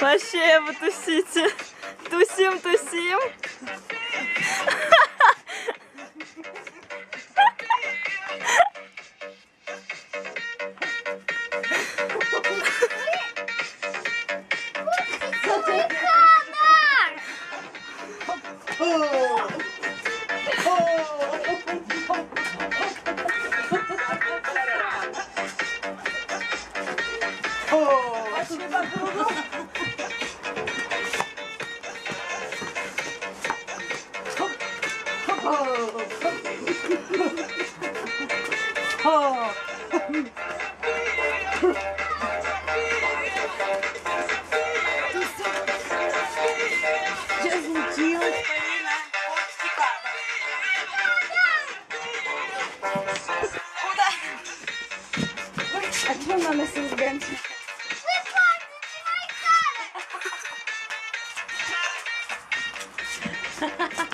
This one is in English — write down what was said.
Вообще тусите. Тусим, тусим. Oh. Ha!